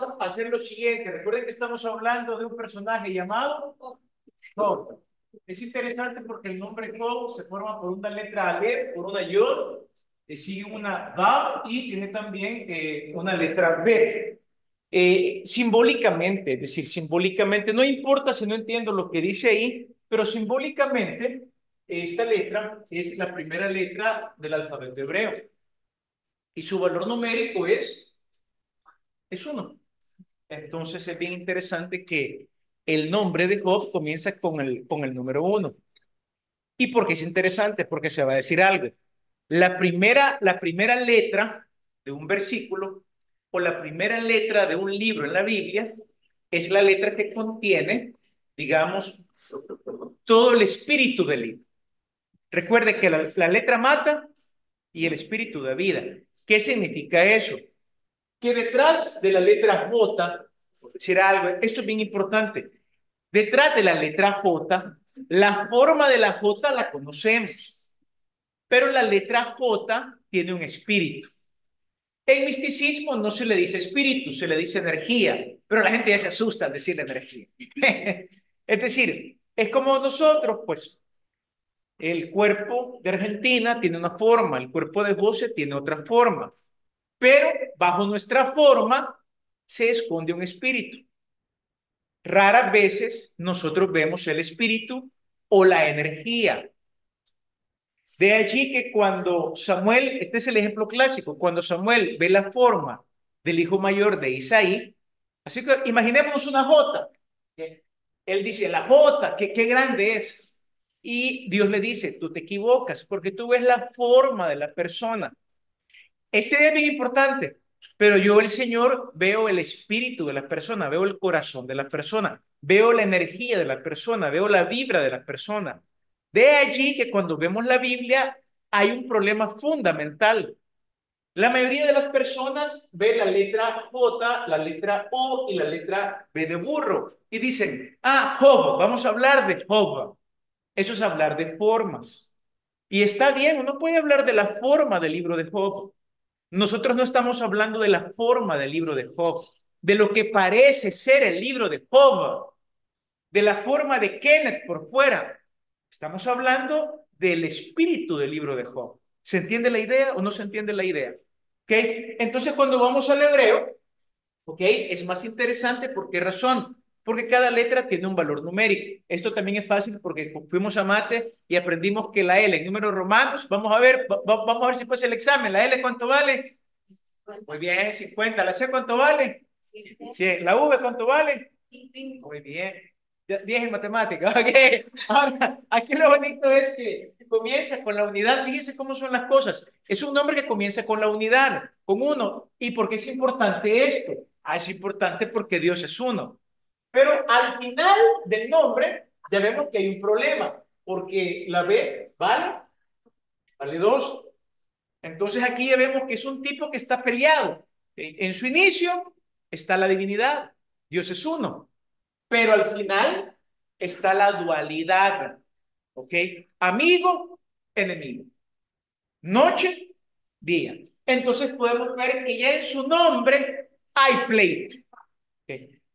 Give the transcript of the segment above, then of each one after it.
vamos a hacer lo siguiente. Recuerden que estamos hablando de un personaje llamado Job. Es interesante porque el nombre Job se forma por una letra Aleph, por una Yod, eh, sigue una Bab y tiene también eh, una letra B. Eh, simbólicamente, es decir, simbólicamente, no importa si no entiendo lo que dice ahí, pero simbólicamente esta letra es la primera letra del alfabeto hebreo y su valor numérico es, es uno. Entonces es bien interesante que el nombre de Job comienza con el, con el número uno. ¿Y por qué es interesante? Porque se va a decir algo. La primera, la primera letra de un versículo o la primera letra de un libro en la Biblia es la letra que contiene, digamos, todo el espíritu del libro. Recuerde que la, la letra mata y el espíritu da vida. ¿Qué significa eso? Que detrás de la letra J, por decir algo, esto es bien importante, detrás de la letra J, la forma de la J la conocemos, pero la letra J tiene un espíritu. En misticismo no se le dice espíritu, se le dice energía, pero la gente ya se asusta al decir energía. es decir, es como nosotros, pues, el cuerpo de Argentina tiene una forma, el cuerpo de José tiene otra forma, pero bajo nuestra forma se esconde un espíritu. Raras veces nosotros vemos el espíritu o la energía. De allí que cuando Samuel, este es el ejemplo clásico, cuando Samuel ve la forma del hijo mayor de Isaí, así que imaginémonos una J. Él dice, la J, qué, qué grande es. Y Dios le dice, tú te equivocas porque tú ves la forma de la persona. Este es bien importante, pero yo el Señor veo el espíritu de la persona, veo el corazón de la persona, veo la energía de la persona, veo la vibra de la persona. De allí que cuando vemos la Biblia hay un problema fundamental. La mayoría de las personas ve la letra J, la letra O y la letra B de burro y dicen, ah, Job, vamos a hablar de Job. Eso es hablar de formas. Y está bien, uno puede hablar de la forma del libro de Job. Nosotros no estamos hablando de la forma del libro de Job, de lo que parece ser el libro de Job, de la forma de Kenneth por fuera. Estamos hablando del espíritu del libro de Job. ¿Se entiende la idea o no se entiende la idea? ¿Ok? Entonces, cuando vamos al hebreo, ¿ok? Es más interesante. ¿Por qué razón? Porque cada letra tiene un valor numérico. Esto también es fácil porque fuimos a mate y aprendimos que la L en números romanos, vamos a ver, vamos a ver si fue el examen, la L cuánto vale? Muy bien, 50. ¿La C cuánto vale? Sí. ¿La V cuánto vale? Muy bien. 10 en matemáticas. Ahora, aquí lo bonito es que comienza con la unidad. Fíjense cómo son las cosas. Es un nombre que comienza con la unidad, con uno. ¿Y por qué es importante esto? Ah, es importante porque Dios es uno. Pero al final del nombre ya vemos que hay un problema, porque la B vale, vale 2. Entonces aquí ya vemos que es un tipo que está peleado. En su inicio está la divinidad, Dios es uno, pero al final está la dualidad, ¿ok? Amigo, enemigo. Noche, día. Entonces podemos ver que ya en su nombre hay pleito.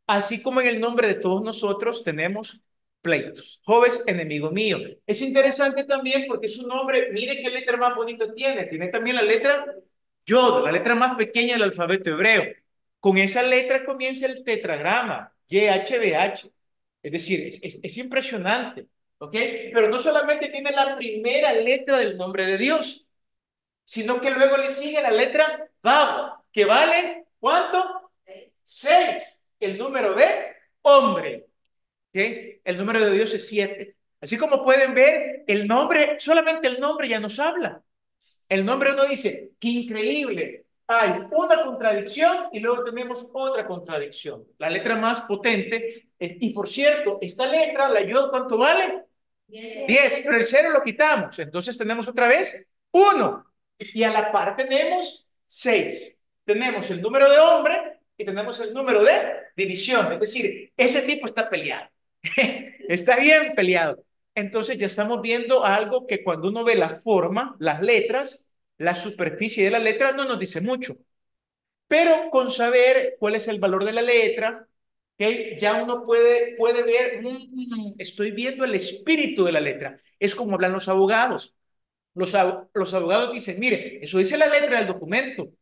Así como en el nombre de todos nosotros tenemos pleitos. Jóvenes, enemigo mío. Es interesante también porque su nombre, mire qué letra más bonita tiene. Tiene también la letra Yod, la letra más pequeña del alfabeto hebreo. Con esa letra comienza el tetragrama, YHBH. Es decir, es, es, impresionante. ¿Ok? Pero no solamente tiene la primera letra del nombre de Dios, sino que luego le sigue la letra Vav, que vale, ¿cuánto? Seis el número de hombre. ¿okay? El número de Dios es siete. Así como pueden ver, el nombre, solamente el nombre ya nos habla. El nombre uno dice, qué increíble. Hay una contradicción y luego tenemos otra contradicción. La letra más potente, y por cierto, esta letra, la yo, ¿cuánto vale? Diez. pero el cero lo quitamos. Entonces tenemos otra vez uno. Y a la par tenemos seis. Tenemos el número de hombre y tenemos el número de división. Es decir, ese tipo está peleado. está bien peleado. Entonces ya estamos viendo algo que cuando uno ve la forma, las letras, la superficie de la letra no nos dice mucho. Pero con saber cuál es el valor de la letra, que ya uno puede, puede ver, mm, estoy viendo el espíritu de la letra. Es como hablan los abogados. Los, los abogados dicen, mire, eso dice la letra del documento,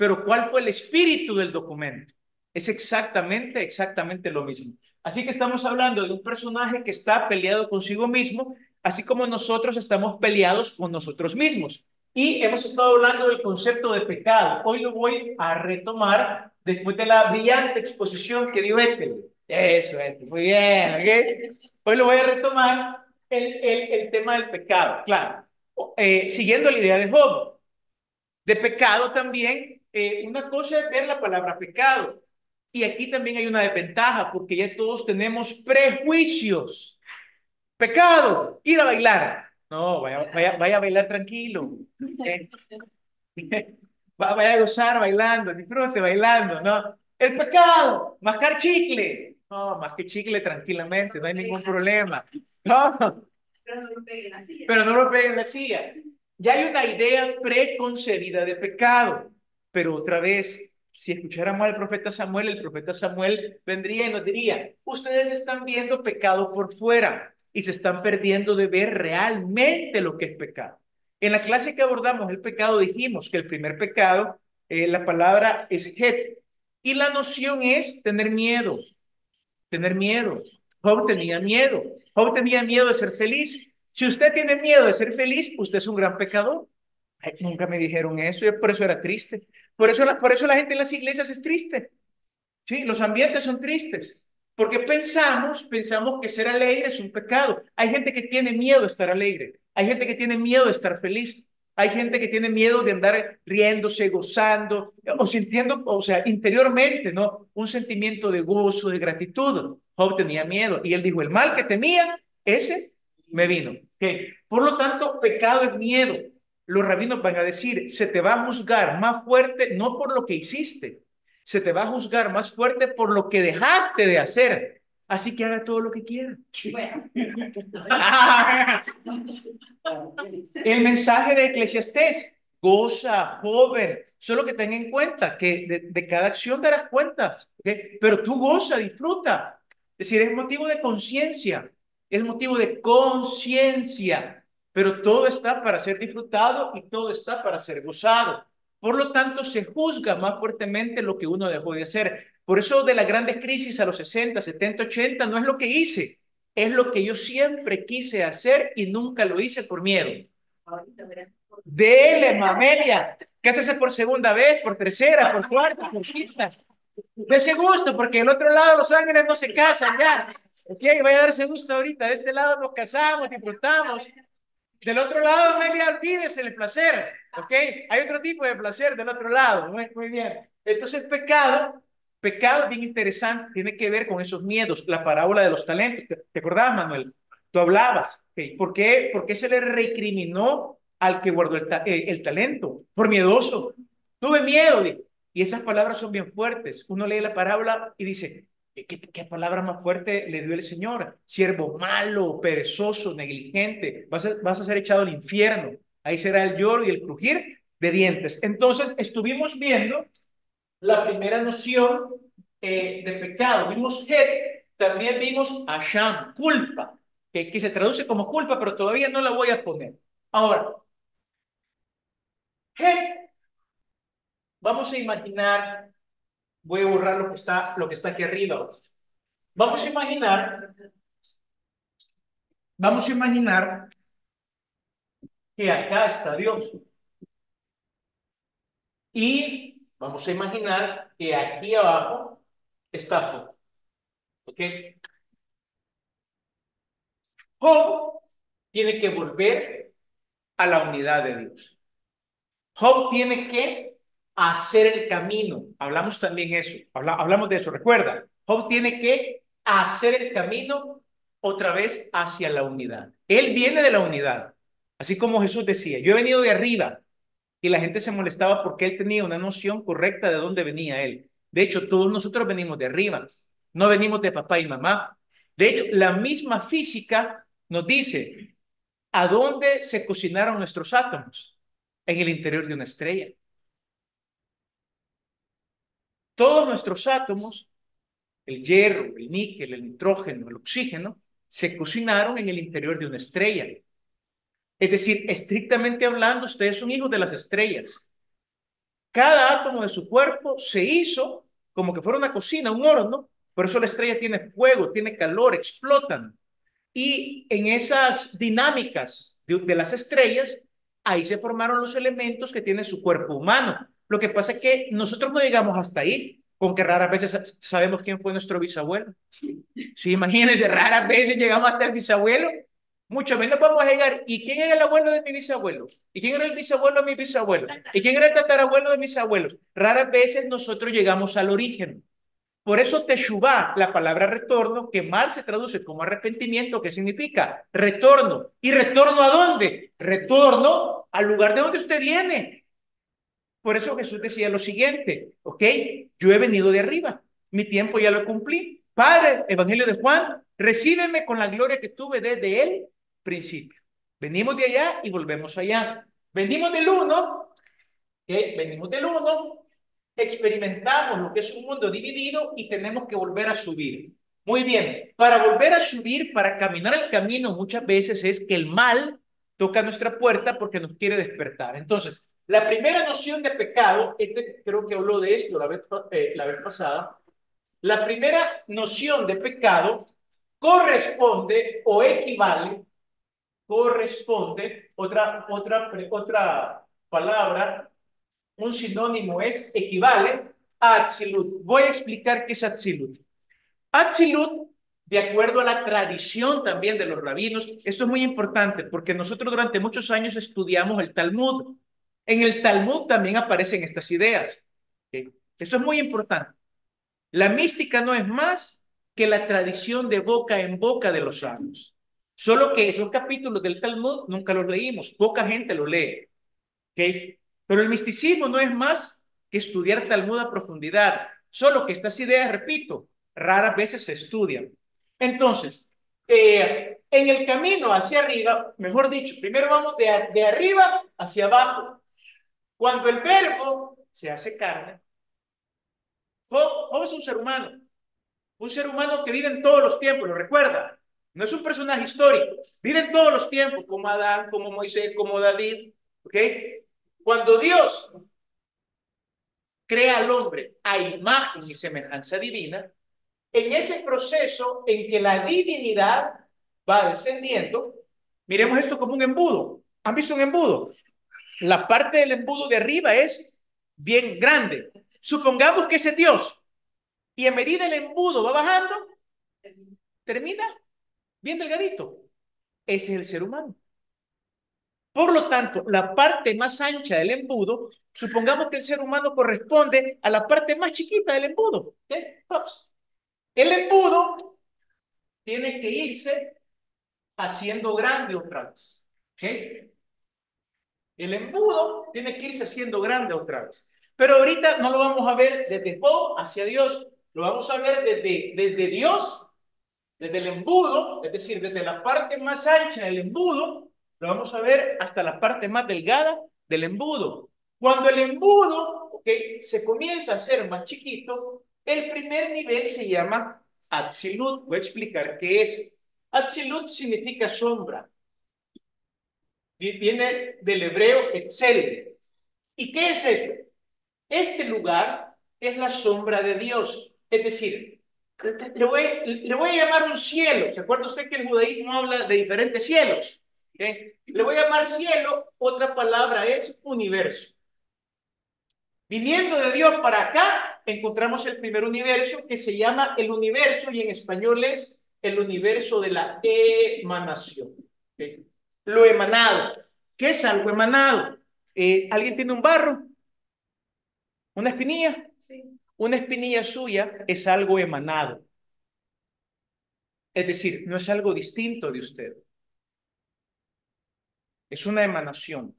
pero ¿cuál fue el espíritu del documento? Es exactamente, exactamente lo mismo. Así que estamos hablando de un personaje que está peleado consigo mismo, así como nosotros estamos peleados con nosotros mismos. Y hemos estado hablando del concepto de pecado. Hoy lo voy a retomar después de la brillante exposición que dio Ethel. Eso, Ethel, muy bien, ¿ok? Hoy lo voy a retomar el, el, el tema del pecado, claro. Eh, siguiendo la idea de Job. De pecado también, eh, una cosa es ver la palabra pecado. Y aquí también hay una desventaja porque ya todos tenemos prejuicios. Pecado, ir a bailar. No, vaya, vaya, vaya a bailar tranquilo. vaya a gozar bailando, disfrute bailando, ¿no? El pecado, mascar chicle. No, más que chicle tranquilamente, no hay ningún problema. No. Pero no lo peguen en la silla. Pero no lo peguen en la silla. Ya hay una idea preconcebida de pecado. Pero otra vez, si escucháramos al profeta Samuel, el profeta Samuel vendría y nos diría, ustedes están viendo pecado por fuera y se están perdiendo de ver realmente lo que es pecado. En la clase que abordamos el pecado dijimos que el primer pecado, eh, la palabra es het, y la noción es tener miedo, tener miedo. Job tenía miedo, Job tenía miedo de ser feliz. Si usted tiene miedo de ser feliz, usted es un gran pecador. Nunca me dijeron eso, y por eso era triste. Por eso, la, por eso la gente en las iglesias es triste. Sí, los ambientes son tristes. Porque pensamos, pensamos que ser alegre es un pecado. Hay gente que tiene miedo de estar alegre. Hay gente que tiene miedo de estar feliz. Hay gente que tiene miedo de andar riéndose, gozando o sintiendo, o sea, interiormente, ¿no? Un sentimiento de gozo, de gratitud. Job tenía miedo y él dijo, el mal que temía, ese me vino. ¿Okay? Por lo tanto, pecado es miedo. Los rabinos van a decir, se te va a juzgar más fuerte no por lo que hiciste, se te va a juzgar más fuerte por lo que dejaste de hacer. Así que haga todo lo que quiera. El mensaje de Eclesiastés, goza, joven, solo que ten en cuenta que de, cada acción darás cuentas, pero tú goza, disfruta. Es decir, es motivo de conciencia, es motivo de conciencia, pero todo está para ser disfrutado y todo está para ser gozado. Por lo tanto, se juzga más fuertemente lo que uno dejó de hacer. Por eso de las grandes crisis a los 60, 70, 80, no es lo que hice, es lo que yo siempre quise hacer y nunca lo hice por miedo. Dele, mamelia. Cásese por segunda vez, por tercera, por cuarta, por quinta. Dese gusto, porque del otro lado los ángeles no se casan ya. Ok, vaya a darse gusto ahorita. De este lado nos casamos, disfrutamos. Del otro lado, Amelia, olvídese el placer. ¿Ok? Hay otro tipo de placer del otro lado. Muy, bien. Entonces, pecado, pecado bien interesante, tiene que ver con esos miedos. La parábola de los talentos. ¿Te, acordabas, Manuel? Tú hablabas. ¿Por, qué, ¿Por qué se le recriminó al que guardó el, eh, el, talento? Por miedoso. Tuve miedo. Y esas palabras son bien fuertes. Uno lee la parábola y dice, ¿Qué, ¿Qué, palabra más fuerte le dio el Señor? Siervo malo, perezoso, negligente, vas a, vas a ser echado al infierno. Ahí será el lloro y el crujir de dientes. Entonces, estuvimos viendo la primera noción eh, de pecado. Vimos que también vimos Asham, culpa, que, que se traduce como culpa, pero todavía no la voy a poner. Ahora, vamos a imaginar, voy a borrar lo que está, lo que está aquí arriba. Vamos a imaginar, vamos a imaginar que acá está Dios. Y vamos a imaginar que aquí abajo está Job. ¿Ok? Job tiene que volver a la unidad de Dios. Job tiene que hacer el camino. Hablamos también eso. hablamos de eso. Recuerda, Job tiene que hacer el camino otra vez hacia la unidad. Él viene de la unidad. Así como Jesús decía, yo he venido de arriba y la gente se molestaba porque él tenía una noción correcta de dónde venía él. De hecho, todos nosotros venimos de arriba, no venimos de papá y mamá. De hecho, la misma física nos dice a dónde se cocinaron nuestros átomos, en el interior de una estrella. Todos nuestros átomos, el hierro, el níquel, el nitrógeno, el oxígeno, se cocinaron en el interior de una estrella. Es decir, estrictamente hablando, ustedes son hijos de las estrellas. Cada átomo de su cuerpo se hizo como que fuera una cocina, un horno. Por eso la estrella tiene fuego, tiene calor, explotan. Y en esas dinámicas de, las estrellas, ahí se formaron los elementos que tiene su cuerpo humano. Lo que pasa es que nosotros no llegamos hasta ahí, con que raras veces sabemos quién fue nuestro bisabuelo. Sí, imagínense, raras veces llegamos hasta el bisabuelo. Mucho menos vamos a llegar. ¿Y quién era el abuelo de mi bisabuelo? ¿Y quién era el bisabuelo de mi bisabuelo? ¿Y quién era el tatarabuelo de mis abuelos? Raras veces nosotros llegamos al origen. Por eso Teshuvah, la palabra retorno, que mal se traduce como arrepentimiento, ¿qué significa? Retorno. ¿Y retorno a dónde? Retorno al lugar de donde usted viene. Por eso Jesús decía lo siguiente, ¿ok? Yo he venido de arriba, mi tiempo ya lo cumplí. Padre, Evangelio de Juan, recíbeme con la gloria que tuve desde el principio. Venimos de allá y volvemos allá. Venimos del uno, ¿ok? Venimos del uno, experimentamos lo que es un mundo dividido y tenemos que volver a subir. Muy bien, para volver a subir, para caminar el camino, muchas veces es que el mal toca nuestra puerta porque nos quiere despertar. Entonces, la primera noción de pecado, este creo que habló de esto la vez, eh, la vez pasada, la primera noción de pecado corresponde o equivale, corresponde, otra, otra, otra palabra un sinónimo es, equivale a Atzilut. Voy a explicar qué es Atzilut. Atzilut, de acuerdo a la tradición también de los rabinos, esto es muy importante porque nosotros durante muchos años estudiamos el Talmud. En el Talmud también aparecen estas ideas. Esto es muy importante. La mística no es más que la tradición de boca en boca de los sabios. Solo que esos capítulos del Talmud nunca los leímos, poca gente lo lee. ¿okay? Pero el misticismo no es más que estudiar Talmud a profundidad, solo que estas ideas, repito, raras veces se estudian. Entonces, eh, en el camino hacia arriba, mejor dicho, primero vamos de, de arriba hacia abajo. Cuando el verbo se hace carne, Job es un ser humano, un ser humano que vive en todos los tiempos, lo recuerda. No es un personaje histórico, vive en todos los tiempos, como Adán, como Moisés, como David, ¿ok? Cuando Dios crea al hombre a imagen y semejanza divina, en ese proceso en que la divinidad va descendiendo, miremos esto como un embudo. ¿Han visto un embudo? La parte del embudo de arriba es bien grande. Supongamos que ese es Dios. Y a medida el embudo va bajando, termina bien delgadito. Ese es el ser humano. Por lo tanto, la parte más ancha del embudo, supongamos que el ser humano corresponde a la parte más chiquita del embudo. El embudo tiene que irse haciendo grande otra vez. El embudo tiene que irse haciendo grande otra vez. Pero ahorita no lo vamos a ver desde Job hacia Dios, lo vamos a ver desde, desde Dios, desde el embudo, es decir, desde la parte más ancha del embudo lo vamos a ver hasta la parte más delgada del embudo. Cuando el embudo se comienza a hacer más chiquito, el primer nivel se llama Atzilut. Voy a explicar qué es. Atzilut significa sombra. Viene del hebreo Etzel. ¿Y qué es eso? Este lugar es la sombra de Dios. Es decir, le voy, le voy a llamar un cielo. ¿Se acuerda usted que el judaísmo habla de diferentes cielos? Le voy a llamar cielo, otra palabra es universo. Viniendo de Dios para acá, encontramos el primer universo que se llama el universo y en español es el universo de la emanación. Lo emanado. ¿Qué es algo emanado? Eh, ¿Alguien tiene un barro? ¿Una espinilla? Sí. Una espinilla suya es algo emanado. Es decir, no es algo distinto de usted es una emanación.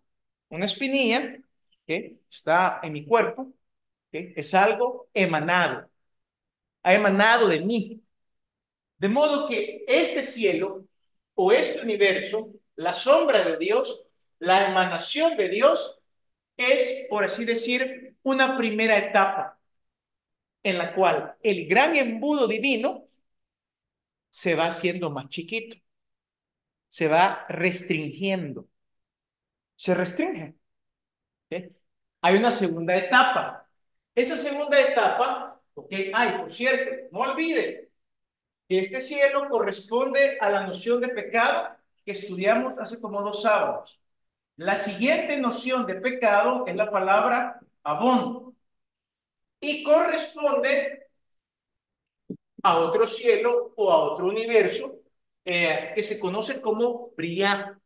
Una espinilla que está en mi cuerpo, que es algo emanado, ha emanado de mí. De modo que este cielo o este universo, la sombra de Dios, la emanación de Dios, es, por así decir, una primera etapa. en la cual el gran embudo divino se va haciendo más chiquito, se va restringiendo, se restringe. Hay una segunda etapa. Esa segunda etapa, ok, hay, por cierto, no olvide que este cielo corresponde a la noción de pecado que estudiamos hace como dos sábados. La siguiente noción de pecado es la palabra abón y corresponde a otro cielo o a otro universo eh, que se conoce como brillar.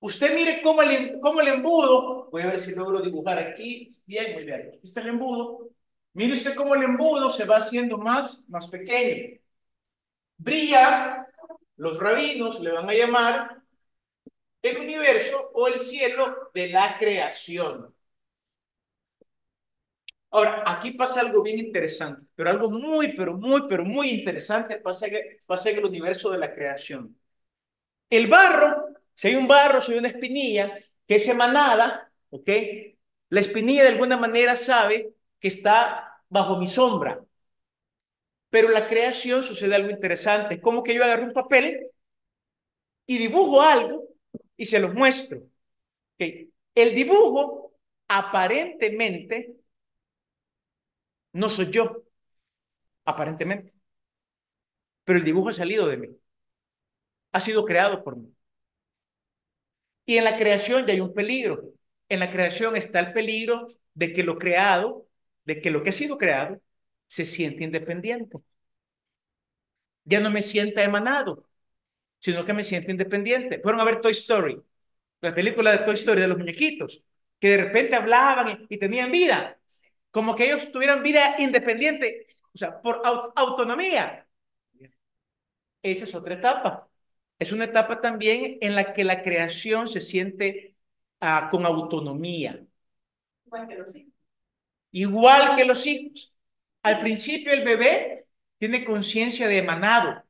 Usted mire cómo el, cómo el embudo, voy a ver si logro dibujar aquí, bien, muy bien, aquí está el embudo. Mire usted cómo el embudo se va haciendo más, más pequeño. Brilla, los rabinos le van a llamar el universo o el cielo de la creación. Ahora, aquí pasa algo bien interesante, pero algo muy, pero muy, pero muy interesante pasa, pasa en el universo de la creación. El barro, si hay un barro, si hay una espinilla, que es emanada, ¿ok? La espinilla de alguna manera sabe que está bajo mi sombra. Pero en la creación sucede algo interesante. Como que yo agarro un papel y dibujo algo y se los muestro. El dibujo aparentemente no soy yo, aparentemente. Pero el dibujo ha salido de mí. Ha sido creado por mí. Y en la creación ya hay un peligro. En la creación está el peligro de que lo creado, de que lo que ha sido creado, se siente independiente. Ya no me sienta emanado, sino que me siente independiente. Fueron a ver Toy Story, la película de Toy Story de los muñequitos, que de repente hablaban y, tenían vida, como que ellos tuvieran vida independiente, o sea, por autonomía. Esa es otra etapa. Es una etapa también en la que la creación se siente ah, con autonomía. Igual que los hijos. Igual que los hijos. Al principio el bebé tiene conciencia de emanado.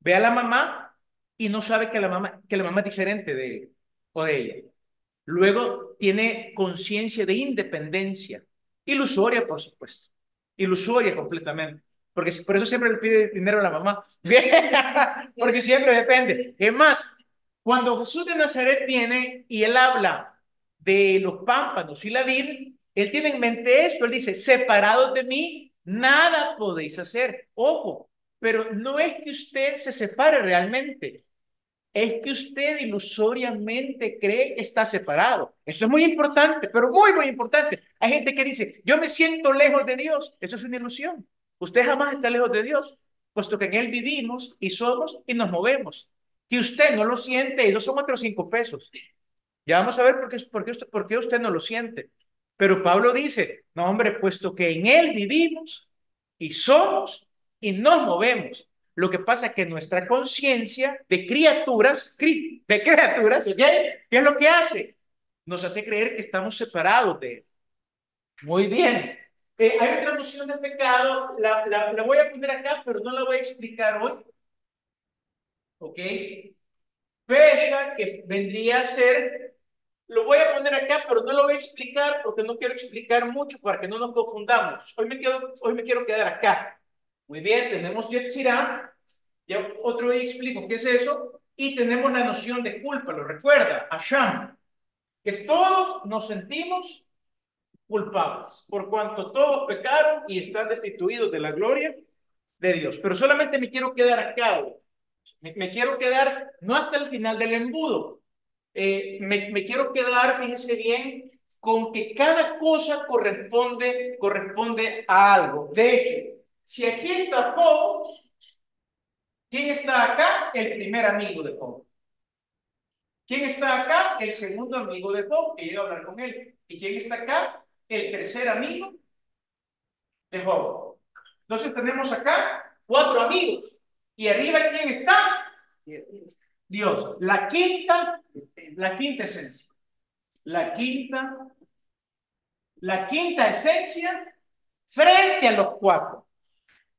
Ve a la mamá y no sabe que la mamá, que la mamá es diferente de él o de ella. Luego tiene conciencia de independencia, ilusoria, por supuesto, ilusoria completamente, porque por eso siempre le pide dinero a la mamá, porque siempre depende. Es más, cuando Jesús de Nazaret viene y él habla de los pámpanos y la vid, él tiene en mente esto, él dice, separados de mí, nada podéis hacer. Ojo, pero no es que usted se separe realmente, es que usted ilusoriamente cree que está separado. Eso es muy importante, pero muy, muy importante. Hay gente que dice, yo me siento lejos de Dios. Eso es una ilusión. Usted jamás está lejos de Dios, puesto que en Él vivimos y somos y nos movemos. Que usted no lo siente, y no son otros cinco pesos. Ya vamos a ver por qué, usted, por qué usted no lo siente. Pero Pablo dice, no hombre, puesto que en Él vivimos y somos y nos movemos. Lo que pasa es que nuestra conciencia de criaturas, de criaturas, ¿qué es lo que hace? Nos hace creer que estamos separados de él. Muy bien. Eh, hay otra noción de pecado, la, la, voy a poner acá, pero no la voy a explicar hoy. ¿Ok? Pesha, que vendría a ser, lo voy a poner acá, pero no lo voy a explicar porque no quiero explicar mucho para que no nos confundamos. Hoy me, quedo, hoy me quiero quedar acá. Muy bien, tenemos Yetzirah. Ya otro día explico qué es eso. Y tenemos la noción de culpa, lo recuerda, Hashem. Que todos nos sentimos culpables, por cuanto todos pecaron y están destituidos de la gloria de Dios. Pero solamente me quiero quedar acá. Me, me quiero quedar, no hasta el final del embudo. Eh, me, quiero quedar, fíjense bien, con que cada cosa corresponde, corresponde a algo. De hecho, si aquí está Job, ¿quién está acá? El primer amigo de Job. ¿Quién está acá? El segundo amigo de Job, que llega a hablar con él. ¿Y quién está acá? El tercer amigo de Job. Entonces tenemos acá cuatro amigos. ¿Y arriba quién está? Dios. La quinta, la quinta esencia. La quinta, la quinta esencia frente a los cuatro.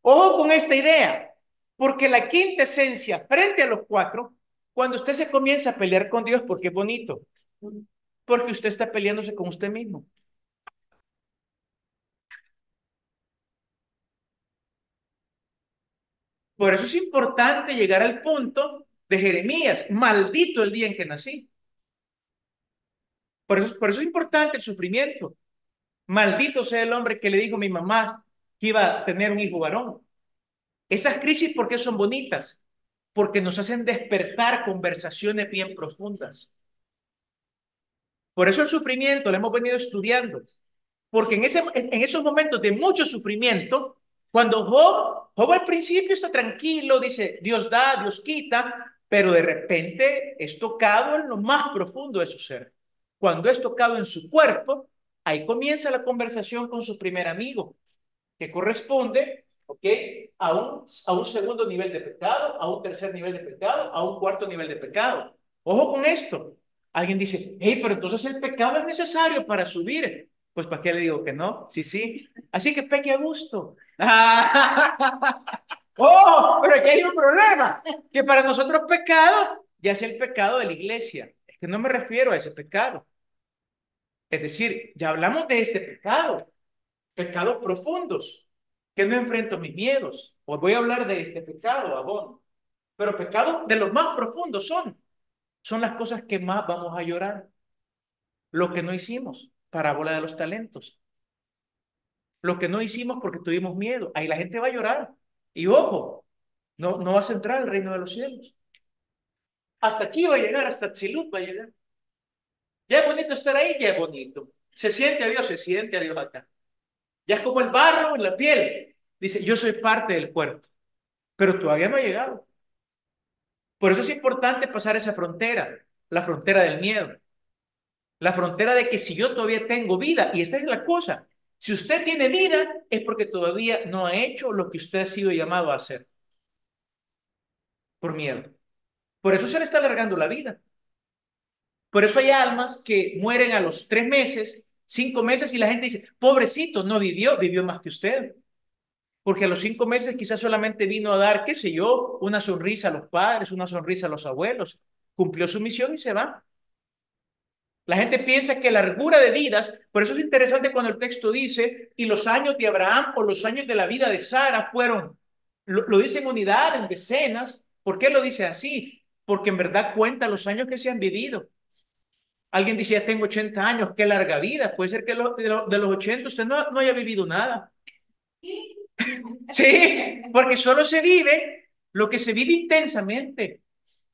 Ojo con esta idea, porque la quinta esencia frente a los cuatro, cuando usted se comienza a pelear con Dios, porque es bonito, porque usted está peleándose con usted mismo. Por eso es importante llegar al punto de Jeremías, maldito el día en que nací. Por eso, por eso es importante el sufrimiento. Maldito sea el hombre que le dijo a mi mamá que iba a tener un hijo varón. Esas crisis, ¿por qué son bonitas? Porque nos hacen despertar conversaciones bien profundas. Por eso el sufrimiento lo hemos venido estudiando. Porque en, ese, en esos momentos de mucho sufrimiento, cuando Job, Job al principio está tranquilo, dice, Dios da, Dios quita, pero de repente es tocado en lo más profundo de su ser. Cuando es tocado en su cuerpo, ahí comienza la conversación con su primer amigo, que corresponde ¿ok? A un, a un segundo nivel de pecado, a un tercer nivel de pecado, a un cuarto nivel de pecado. Ojo con esto. Alguien dice, hey, pero entonces el pecado es necesario para subir. Pues ¿para qué le digo que no? Sí, sí. Así que peque a gusto. oh, pero aquí hay un problema. Que para nosotros pecado ya es el pecado de la iglesia. Es que no me refiero a ese pecado. Es decir, ya hablamos de este pecado. Pecados profundos. Que no enfrento mis miedos. Pues voy a hablar de este pecado, abón. Pero pecados de los más profundos son. Son las cosas que más vamos a llorar. Lo que no hicimos parábola de los talentos. Lo que no hicimos porque tuvimos miedo. Ahí la gente va a llorar. Y ojo, no, no vas a entrar al reino de los cielos. Hasta aquí va a llegar, hasta Tzilut va a llegar. Ya es bonito estar ahí, ya es bonito. Se siente a Dios, se siente a Dios acá. Ya es como el barro en la piel. Dice, yo soy parte del cuerpo, pero todavía no ha llegado. Por eso es importante pasar esa frontera, la frontera del miedo. La frontera de que si yo todavía tengo vida, y esta es la cosa, si usted tiene vida es porque todavía no ha hecho lo que usted ha sido llamado a hacer. Por miedo. Por eso se le está alargando la vida. Por eso hay almas que mueren a los tres meses, cinco meses, y la gente dice, pobrecito, no vivió, vivió más que usted. Porque a los cinco meses quizás solamente vino a dar, qué sé yo, una sonrisa a los padres, una sonrisa a los abuelos. Cumplió su misión y se va. La gente piensa que largura de vidas, por eso es interesante cuando el texto dice, y los años de Abraham o los años de la vida de Sara fueron, lo, dice en unidad, en decenas. ¿Por qué lo dice así? Porque en verdad cuenta los años que se han vivido. Alguien dice, ya tengo 80 años, qué larga vida. Puede ser que de, los 80 usted no, no haya vivido nada. Sí, porque solo se vive lo que se vive intensamente,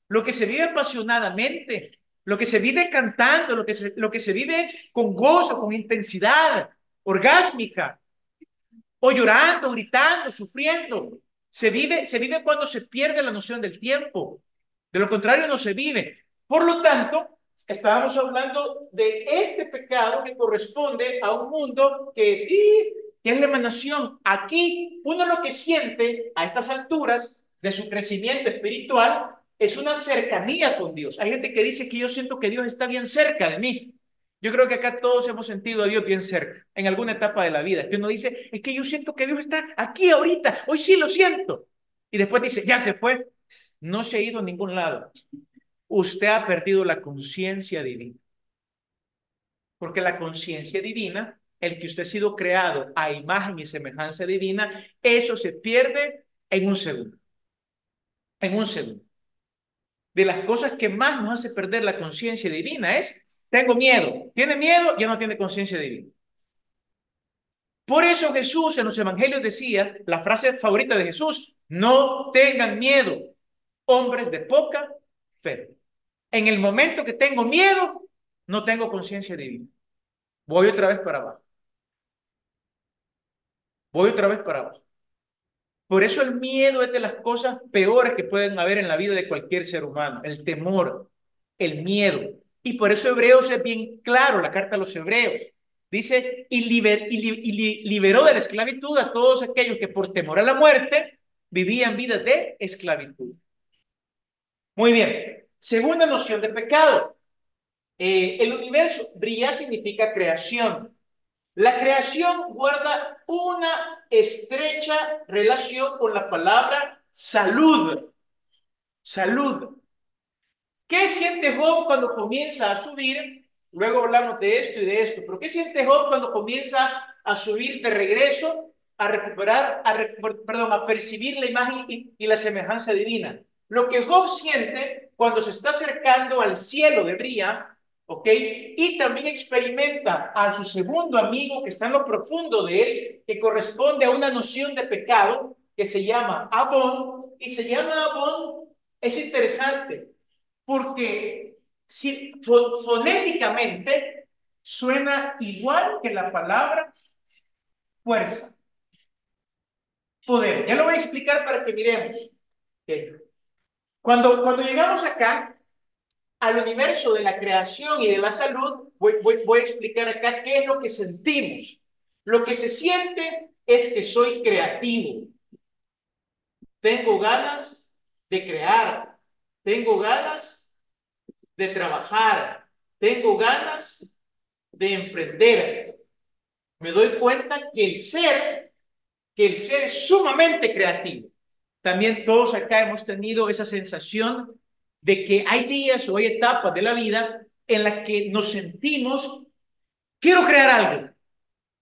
lo que se vive apasionadamente, lo que se vive cantando, lo que se, lo que se vive con gozo, con intensidad orgásmica, o llorando, gritando, sufriendo. Se vive, se vive cuando se pierde la noción del tiempo. De lo contrario, no se vive. Por lo tanto, estábamos hablando de este pecado que corresponde a un mundo que, que es la emanación. Aquí, uno lo que siente a estas alturas de su crecimiento espiritual es una cercanía con Dios. Hay gente que dice que yo siento que Dios está bien cerca de mí. Yo creo que acá todos hemos sentido a Dios bien cerca, en alguna etapa de la vida. Uno dice, es que yo siento que Dios está aquí ahorita, hoy sí lo siento. Y después dice, ya se fue, no se ha ido a ningún lado. Usted ha perdido la conciencia divina. Porque la conciencia divina, el que usted ha sido creado a imagen y semejanza divina, eso se pierde en un segundo. En un segundo de las cosas que más nos hace perder la conciencia divina es, tengo miedo. Tiene miedo, ya no tiene conciencia divina. Por eso Jesús en los evangelios decía, la frase favorita de Jesús, no tengan miedo, hombres de poca fe. En el momento que tengo miedo, no tengo conciencia divina. Voy otra vez para abajo. Voy otra vez para abajo. Por eso el miedo es de las cosas peores que pueden haber en la vida de cualquier ser humano, el temor, el miedo. Y por eso Hebreos es bien claro, la carta a los Hebreos. Dice, y, liberó de la esclavitud a todos aquellos que por temor a la muerte vivían vidas de esclavitud. Muy bien. Segunda noción de pecado. Eh, el universo, brilla significa creación. La creación guarda una estrecha relación con la palabra salud. Salud. ¿Qué siente Job cuando comienza a subir? Luego hablamos de esto y de esto, pero ¿qué siente Job cuando comienza a subir de regreso a recuperar, a perdón, a percibir la imagen y, y la semejanza divina. Lo que Job siente cuando se está acercando al cielo de Bría, ¿ok? Y también experimenta a su segundo amigo que está en lo profundo de él, que corresponde a una noción de pecado que se llama Abón, y se llama Abón, es interesante, porque si, fonéticamente suena igual que la palabra fuerza, poder. Ya lo voy a explicar para que miremos. Cuando, cuando llegamos acá, al universo de la creación y de la salud, voy, voy, a explicar acá qué es lo que sentimos. Lo que se siente es que soy creativo. Tengo ganas de crear. Tengo ganas de trabajar. Tengo ganas de emprender. Me doy cuenta que el ser, que el ser es sumamente creativo. También todos acá hemos tenido esa sensación de que hay días o hay etapas de la vida en las que nos sentimos, quiero crear algo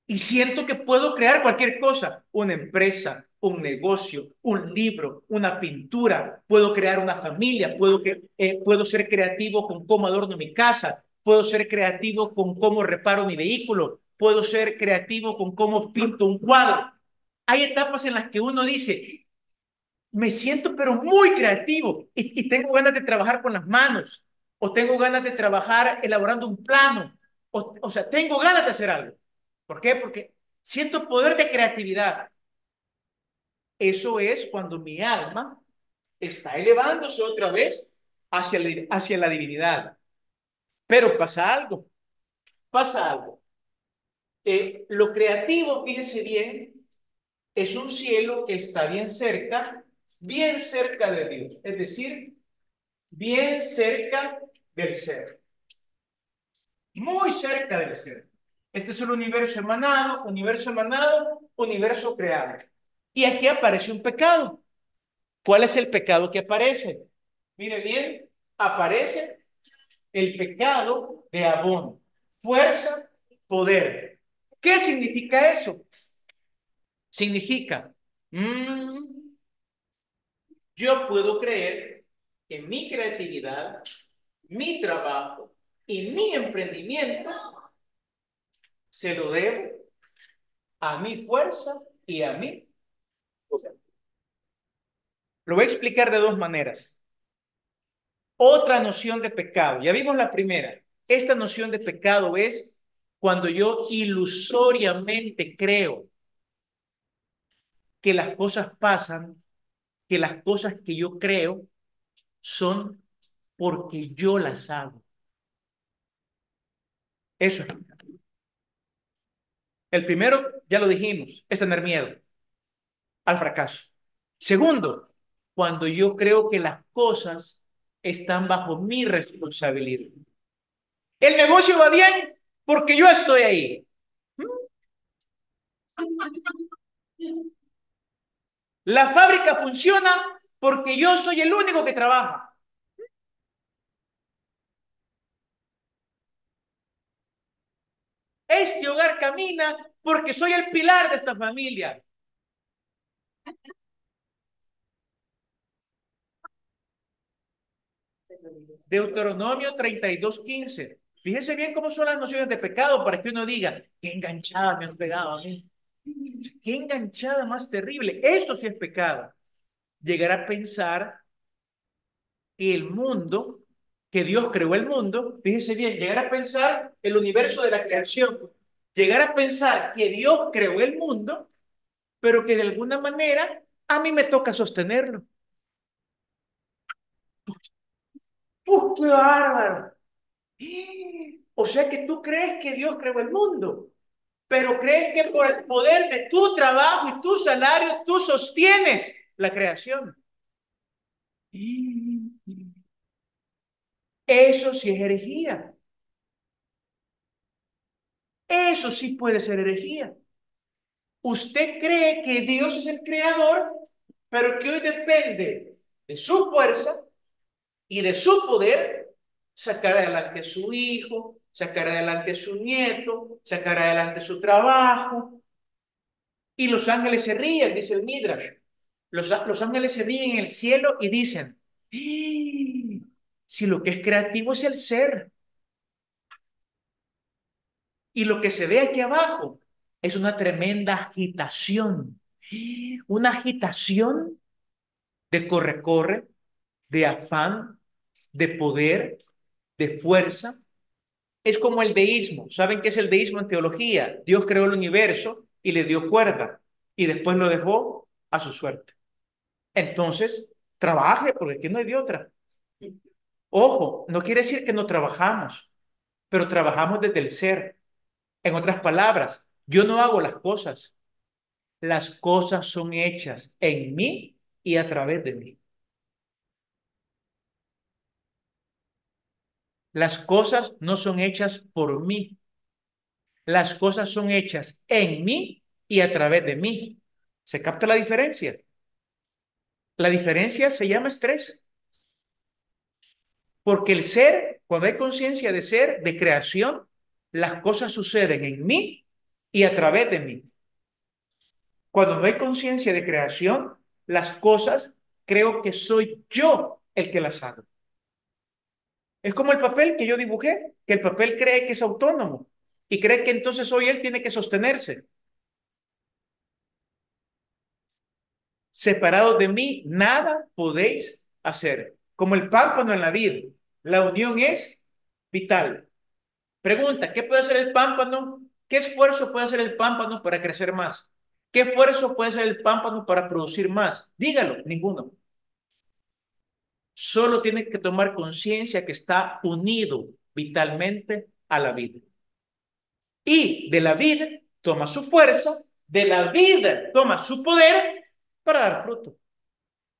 y siento que puedo crear cualquier cosa, una empresa, un negocio, un libro, una pintura, puedo crear una familia, puedo, que, eh, puedo ser creativo con cómo adorno mi casa, puedo ser creativo con cómo reparo mi vehículo, puedo ser creativo con cómo pinto un cuadro. Hay etapas en las que uno dice, me siento pero muy creativo y, tengo ganas de trabajar con las manos o tengo ganas de trabajar elaborando un plano o, o sea, tengo ganas de hacer algo. ¿Por qué? Porque siento poder de creatividad. Eso es cuando mi alma está elevándose otra vez hacia, hacia la divinidad. Pero pasa algo, pasa algo. Eh, lo creativo, fíjese bien, es un cielo que está bien cerca bien cerca de Dios, es decir, bien cerca del ser. Muy cerca del ser. Este es el universo emanado, universo emanado, universo creado. Y aquí aparece un pecado. ¿Cuál es el pecado que aparece? Mire bien, aparece el pecado de Abón. Fuerza, poder. ¿Qué significa eso? Significa, mmm, yo puedo creer que mi creatividad, mi trabajo y mi emprendimiento se lo debo a mi fuerza y a mí. Lo voy a explicar de dos maneras. Otra noción de pecado. Ya vimos la primera. Esta noción de pecado es cuando yo ilusoriamente creo que las cosas pasan que las cosas que yo creo son porque yo las hago. Eso es. El primero, ya lo dijimos, es tener miedo al fracaso. Segundo, cuando yo creo que las cosas están bajo mi responsabilidad. El negocio va bien porque yo estoy ahí. La fábrica funciona porque yo soy el único que trabaja. Este hogar camina porque soy el pilar de esta familia. Deuteronomio 32.15. Fíjense bien cómo son las nociones de pecado para que uno diga, qué enganchada me han pegado a mí. Qué enganchada más terrible. Esto sí es pecado. Llegar a pensar que el mundo, que Dios creó el mundo, fíjese bien, llegar a pensar el universo de la creación, llegar a pensar que Dios creó el mundo, pero que de alguna manera a mí me toca sostenerlo. ¡Uf, qué bárbaro! O sea que tú crees que Dios creó el mundo, pero crees que por el poder de tu trabajo y tu salario tú sostienes la creación. Eso sí es herejía. Eso sí puede ser herejía. Usted cree que Dios es el creador, pero que hoy depende de su fuerza y de su poder sacar adelante a su hijo, sacar adelante su nieto, sacar adelante su trabajo. Y los ángeles se ríen, dice el Midrash. Los, ángeles se ríen en el cielo y dicen, ¡Eh! si lo que es creativo es el ser, y lo que se ve aquí abajo es una tremenda agitación, una agitación de corre-corre, de afán, de poder, de fuerza. Es como el deísmo. ¿Saben qué es el deísmo en teología? Dios creó el universo y le dio cuerda y después lo dejó a su suerte. Entonces, trabaje porque aquí no hay de otra. Ojo, no quiere decir que no trabajamos, pero trabajamos desde el ser. En otras palabras, yo no hago las cosas. Las cosas son hechas en mí y a través de mí. Las cosas no son hechas por mí. Las cosas son hechas en mí y a través de mí. ¿Se capta la diferencia? La diferencia se llama estrés. Porque el ser, cuando hay conciencia de ser, de creación, las cosas suceden en mí y a través de mí. Cuando no hay conciencia de creación, las cosas creo que soy yo el que las hago. Es como el papel que yo dibujé, que el papel cree que es autónomo y cree que entonces hoy él tiene que sostenerse. Separado de mí, nada podéis hacer. Como el pámpano en la vida, la unión es vital. Pregunta, ¿qué puede hacer el pámpano? ¿Qué esfuerzo puede hacer el pámpano para crecer más? ¿Qué esfuerzo puede hacer el pámpano para producir más? Dígalo, ninguno. Solo tiene que tomar conciencia que está unido vitalmente a la vida. Y de la vida toma su fuerza, de la vida toma su poder para dar fruto.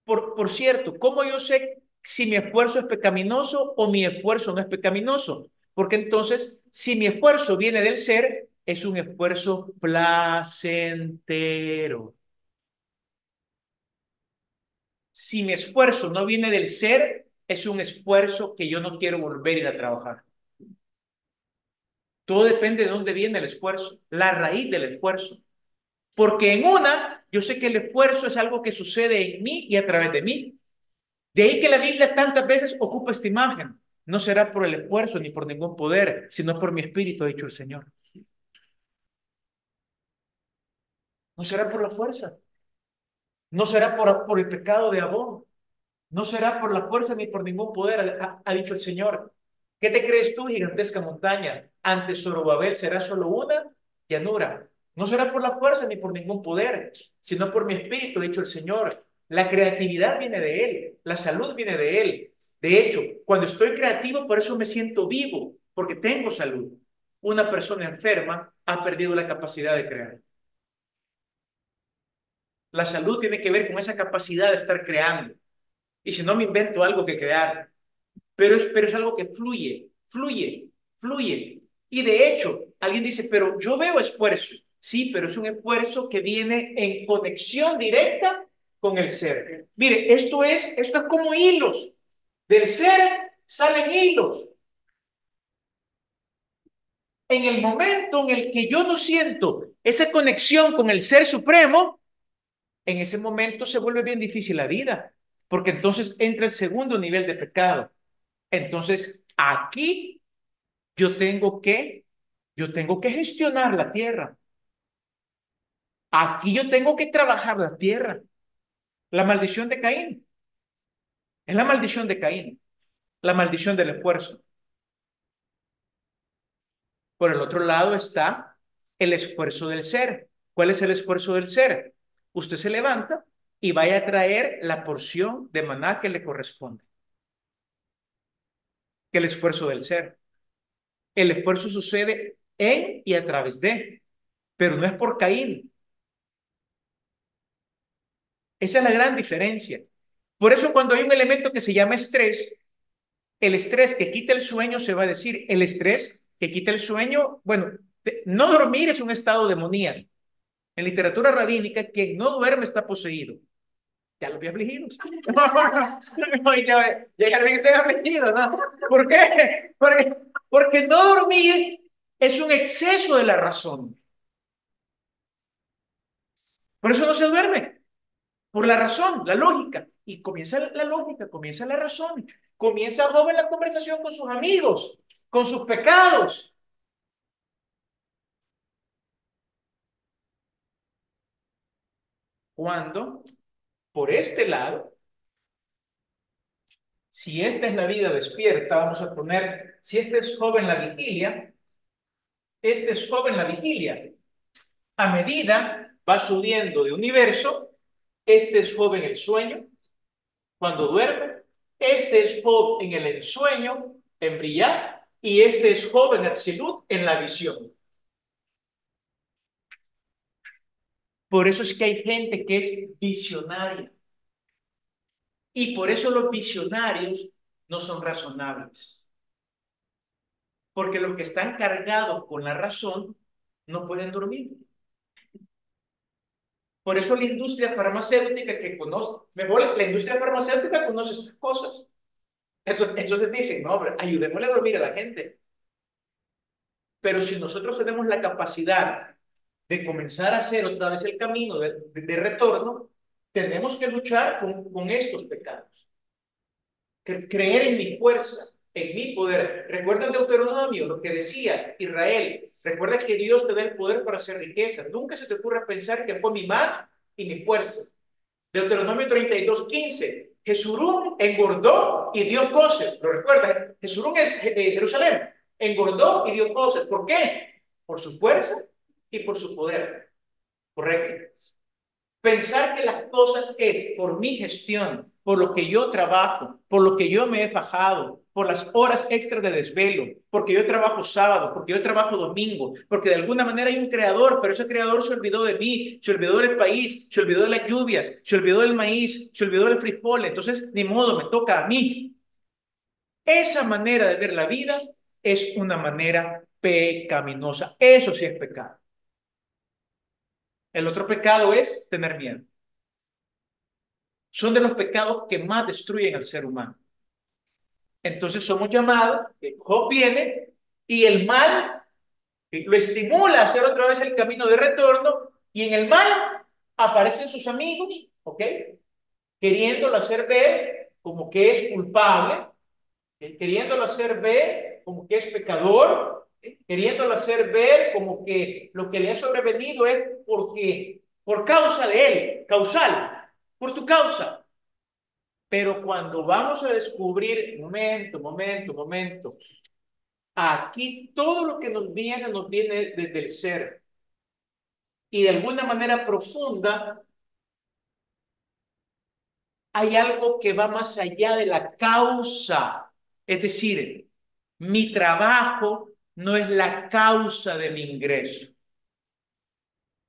Por, por cierto, ¿cómo yo sé si mi esfuerzo es pecaminoso o mi esfuerzo no es pecaminoso? Porque entonces, si mi esfuerzo viene del ser, es un esfuerzo placentero. Si mi esfuerzo no viene del ser, es un esfuerzo que yo no quiero volver a ir a trabajar. Todo depende de dónde viene el esfuerzo, la raíz del esfuerzo. Porque en una, yo sé que el esfuerzo es algo que sucede en mí y a través de mí. De ahí que la Biblia tantas veces ocupa esta imagen. No será por el esfuerzo ni por ningún poder, sino por mi espíritu, ha dicho el Señor. No será por la fuerza. No será por, el pecado de Abón. No será por la fuerza ni por ningún poder, ha, dicho el Señor. ¿Qué te crees tú, gigantesca montaña? Ante Zorobabel será solo una llanura. No será por la fuerza ni por ningún poder, sino por mi espíritu, ha dicho el Señor. La creatividad viene de Él, la salud viene de Él, de hecho, cuando estoy creativo, por eso me siento vivo, porque tengo salud. Una persona enferma ha perdido la capacidad de crear. La salud tiene que ver con esa capacidad de estar creando. Y si no me invento algo que crear, pero es, pero es algo que fluye, fluye, fluye. Y de hecho, alguien dice, pero yo veo esfuerzo. Sí, pero es un esfuerzo que viene en conexión directa con el ser. Mire, esto es, esto es como hilos. Del ser salen hilos. En el momento en el que yo no siento esa conexión con el ser supremo, en ese momento se vuelve bien difícil la vida, porque entonces entra el segundo nivel de pecado. Entonces, aquí yo tengo que, yo tengo que gestionar la tierra. Aquí yo tengo que trabajar la tierra. La maldición de Caín. Es la maldición de Caín, la maldición del esfuerzo. Por el otro lado está el esfuerzo del ser. ¿Cuál es el esfuerzo del ser? Usted se levanta y vaya a traer la porción de maná que le corresponde. Que el esfuerzo del ser. El esfuerzo sucede en y a través de, pero no es por Caín. Esa es la gran diferencia. Por eso cuando hay un elemento que se llama estrés, el estrés que quita el sueño se va a decir, el estrés que quita el sueño, bueno, no dormir es un estado demoníaco. En literatura rabínica, quien no duerme está poseído. Ya lo vi afligidos. ya, ya, ya afligido, ¿no? ¿Por qué? Porque, porque no dormir es un exceso de la razón. Por eso no se duerme. Por la razón, la lógica. Y comienza la lógica, comienza la razón. Comienza a la conversación con sus amigos, con sus pecados. Cuando, por este lado, si esta es la vida despierta, vamos a poner, si este es joven la vigilia, este es joven la vigilia. A medida va subiendo de universo, este es joven el sueño, cuando duerme, este es joven en el ensueño, en brillar, y este es joven absoluto en la visión. Por eso es que hay gente que es visionaria. Y por eso los visionarios no son razonables. Porque los que están cargados con la razón no pueden dormir. Por eso la industria farmacéutica que conoce, mejor la industria farmacéutica conoce estas cosas. Les dicen, no, hombre, ayudémosle a dormir a la gente. Pero si nosotros tenemos la capacidad de comenzar a hacer otra vez el camino de, retorno, tenemos que luchar con, estos pecados. Creer en mi fuerza, en mi poder. Recuerda el Deuteronomio, lo que decía Israel. Recuerda que Dios te da el poder para hacer riqueza. Nunca se te ocurra pensar que fue mi mano y mi fuerza. Deuteronomio 32, 15. Jesurún engordó y dio cosas. ¿Lo recuerda? Jesurún es eh, Jerusalén. Engordó y dio cosas. ¿Por qué? Por su fuerza y por su poder. Correcto. Pensar que las cosas es por mi gestión, por lo que yo trabajo, por lo que yo me he fajado, por las horas extras de desvelo, porque yo trabajo sábado, porque yo trabajo domingo, porque de alguna manera hay un creador, pero ese creador se olvidó de mí, se olvidó del país, se olvidó de las lluvias, se olvidó del maíz, se olvidó del frijol, entonces ni modo, me toca a mí. Esa manera de ver la vida es una manera pecaminosa. Eso sí es pecado. El otro pecado es tener miedo. Son de los pecados que más destruyen al ser humano. Entonces somos llamados, Job viene y el mal lo estimula a hacer otra vez el camino de retorno y en el mal aparecen sus amigos, ¿ok? Queriéndolo hacer ver como que es culpable, queriéndolo hacer ver como que es pecador, queriéndolo hacer ver como que lo que le ha sobrevenido es porque, por causa de él, causal, por tu causa. Pero cuando vamos a descubrir, momento, momento, momento, aquí todo lo que nos viene, nos viene desde el ser. Y de alguna manera profunda, hay algo que va más allá de la causa. Es decir, mi trabajo no es la causa de mi ingreso.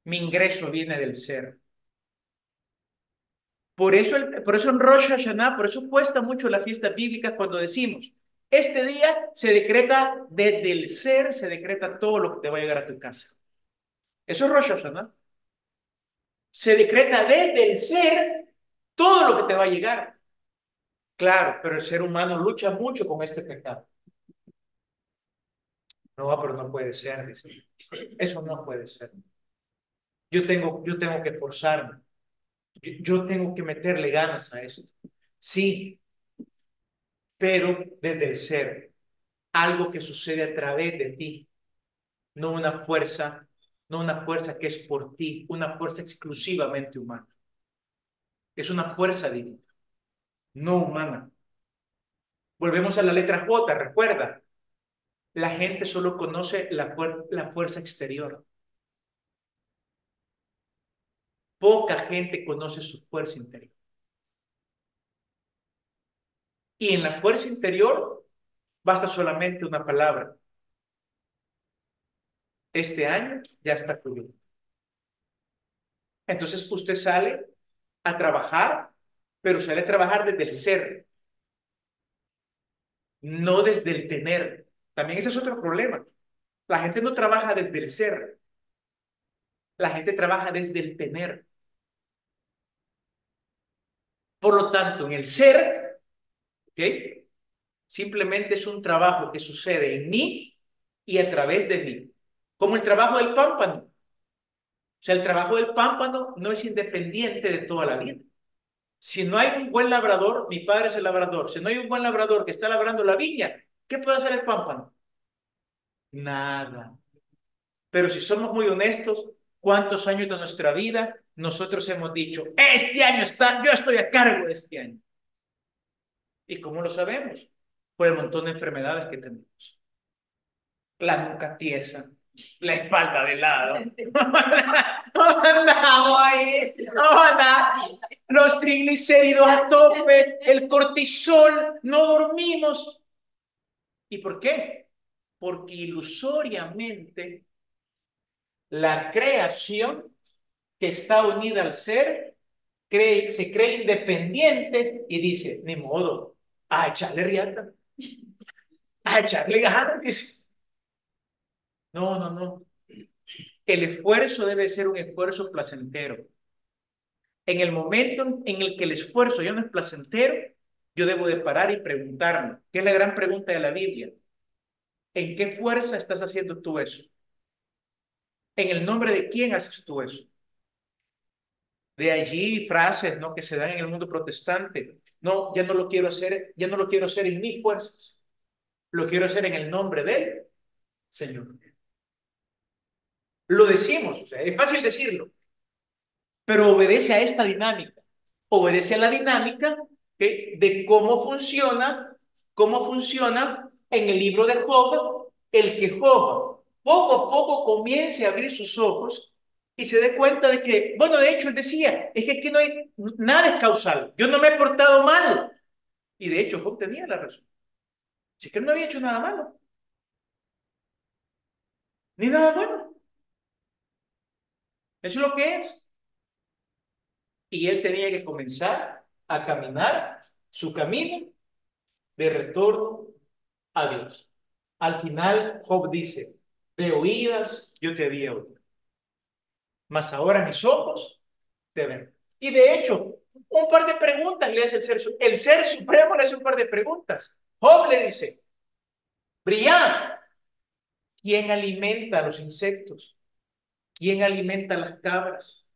Mi ingreso viene del ser. Por eso, por eso en Rosh Hashanah, por eso cuesta mucho la fiesta bíblica cuando decimos, este día se decreta desde el ser, se decreta todo lo que te va a llegar a tu casa. Eso es Rosh Hashanah. Se decreta desde el ser todo lo que te va a llegar. Claro, pero el ser humano lucha mucho con este pecado. No, pero no puede ser. Eso no puede ser. Yo tengo, yo tengo que esforzarme. Yo, tengo que meterle ganas a eso. Sí, pero desde el ser. Algo que sucede a través de ti. No una fuerza, no una fuerza que es por ti, una fuerza exclusivamente humana. Es una fuerza divina, no humana. Volvemos a la letra J, recuerda, la gente solo conoce la, fuerza exterior. Poca gente conoce su fuerza interior. Y en la fuerza interior basta solamente una palabra. Este año ya está cubierto. Entonces usted sale a trabajar, pero sale a trabajar desde el ser, no desde el tener. También ese es otro problema. La gente no trabaja desde el ser. La gente trabaja desde el tener. Por lo tanto, en el ser, ¿ok? Simplemente es un trabajo que sucede en mí y a través de mí. Como el trabajo del pámpano. O sea, el trabajo del pámpano no es independiente de toda la vida. Si no hay un buen labrador, mi padre es el labrador, si no hay un buen labrador que está labrando la viña, ¿qué puede hacer el pámpano? Nada. Pero si somos muy honestos, ¿cuántos años de nuestra vida nosotros hemos dicho, este año está, yo estoy a cargo de este año? ¿Y cómo lo sabemos? Por el montón de enfermedades que tenemos. La nuca tiesa, la espalda de lado. Los triglicéridos a tope, el cortisol, no dormimos. ¿Y por qué? Porque ilusoriamente la creación que está unida al ser se cree independiente y dice, ni modo, a echarle riata, a echarle ganas. No, no, no. El esfuerzo debe ser un esfuerzo placentero. En el momento en el que el esfuerzo ya no es placentero, yo debo de parar y preguntarme, ¿qué es la gran pregunta de la Biblia? ¿En qué fuerza estás haciendo tú eso? ¿En el nombre de quién haces tú eso? De allí frases ¿no? que se dan en el mundo protestante. No, ya no lo quiero hacer, ya no lo quiero hacer en mis fuerzas. Lo quiero hacer en el nombre del Señor. Lo decimos, es fácil decirlo, pero obedece a esta dinámica. Obedece a la dinámica de cómo funciona, cómo funciona en el libro de Job, el que Job poco a poco comience a abrir sus ojos y se dé cuenta de que, bueno, de hecho él decía, es que aquí no hay, nada es causal, yo no me he portado mal. Y de hecho Job tenía la razón. Si es que él no había hecho nada malo. Ni nada bueno. Eso es lo que es. Y él tenía que comenzar a caminar su camino de retorno a Dios. Al final, Job dice, de oídas yo te había oído, mas ahora mis ojos te ven. Y de hecho, un par de preguntas le hace el ser, el ser supremo le hace un par de preguntas. Job le dice, Brian, ¿quién alimenta a los insectos? ¿Quién alimenta las cabras?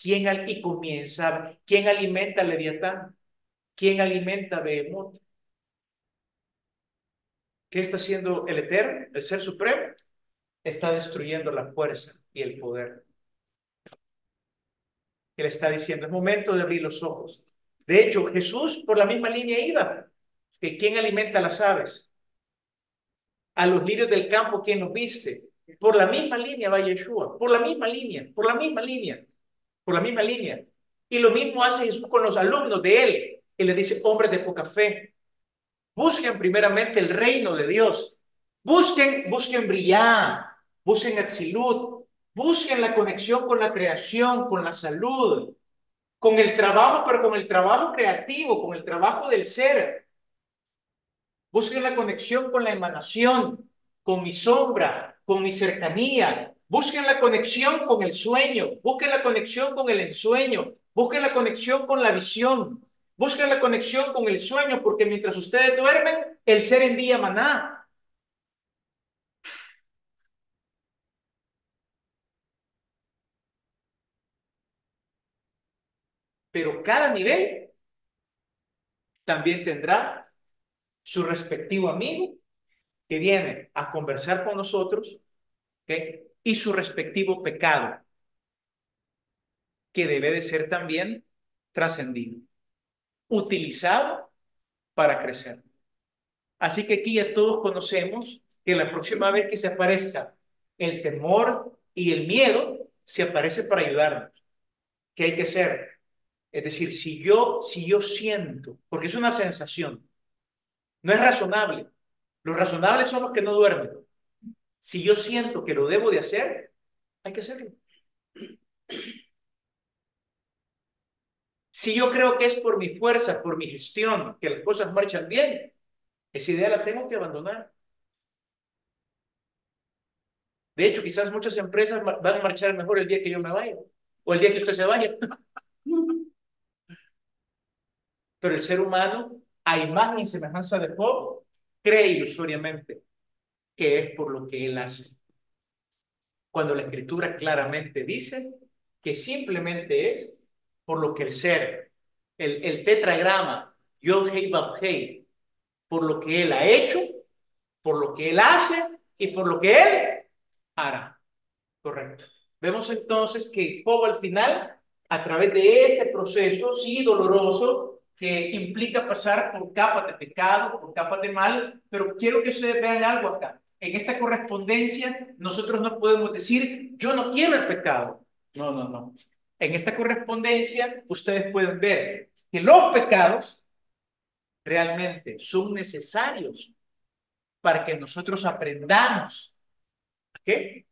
¿Quién al y comienza? ¿Quién alimenta al Leviatán? ¿Quién alimenta a Behemoth? ¿Qué está haciendo el Eterno, el Ser Supremo? Está destruyendo la fuerza y el poder. Él está diciendo, es momento de abrir los ojos. De hecho, Jesús por la misma línea iba. Que ¿Quién alimenta a las aves? A los lirios del campo, ¿quién los viste? Por la misma línea va Yeshua, por la misma línea, por la misma línea, por la misma línea. Y lo mismo hace Jesús con los alumnos de él. Él le dice, hombres de poca fe, busquen primeramente el reino de Dios. Busquen, busquen brillar, busquen Atzilut, busquen la conexión con la creación, con la salud, con el trabajo, pero con el trabajo creativo, con el trabajo del ser. Busquen la conexión con la emanación, con mi sombra, con mi cercanía. Busquen la conexión con el sueño, busquen la conexión con el ensueño, busquen la conexión con la visión, busquen la conexión con el sueño, porque mientras ustedes duermen, el ser envía maná. Pero cada nivel también tendrá su respectivo amigo que viene a conversar con nosotros y su respectivo pecado, que debe de ser también trascendido, utilizado para crecer. Así que aquí ya todos conocemos que la próxima vez que se aparezca el temor y el miedo, se aparece para ayudarnos. ¿Qué hay que hacer? Es decir, si yo, si yo siento, porque es una sensación, no es razonable, los razonables son los que no duermen. Si yo siento que lo debo de hacer, hay que hacerlo. Si yo creo que es por mi fuerza, por mi gestión, que las cosas marchan bien, esa idea la tengo que abandonar. De hecho, quizás muchas empresas van a marchar mejor el día que yo me vaya o el día que usted se vaya. Pero el ser humano, a imagen y semejanza de Job, cree ilusoriamente que es por lo que él hace. Cuando la escritura claramente dice que simplemente es por lo que el ser, el, el tetragrama, Yod Hei por lo que él ha hecho, por lo que él hace y por lo que él hará. Correcto. Vemos entonces que Job al final, a través de este proceso, sí doloroso, que implica pasar por capas de pecado, por capas de mal, pero quiero que ustedes vean algo acá. En esta correspondencia, nosotros no podemos decir, yo no quiero el pecado. No, no, no. En esta correspondencia, ustedes pueden ver que los pecados realmente son necesarios para que nosotros aprendamos ¿qué?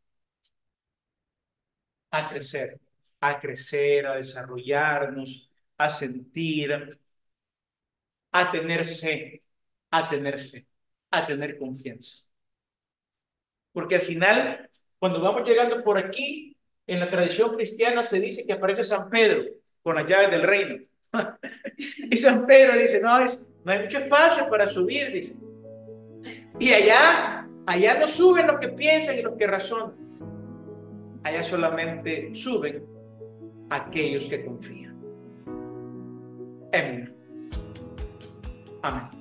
a crecer, a crecer, a desarrollarnos, a sentir, a tener fe, a tener fe, a tener confianza. Porque al final, cuando vamos llegando por aquí, en la tradición cristiana se dice que aparece San Pedro con las llaves del reino. y San Pedro dice, no, es, no hay mucho espacio para subir, dice. Y allá, allá no suben los que piensan y los que razonan. Allá solamente suben aquellos que confían. Amén. Amén.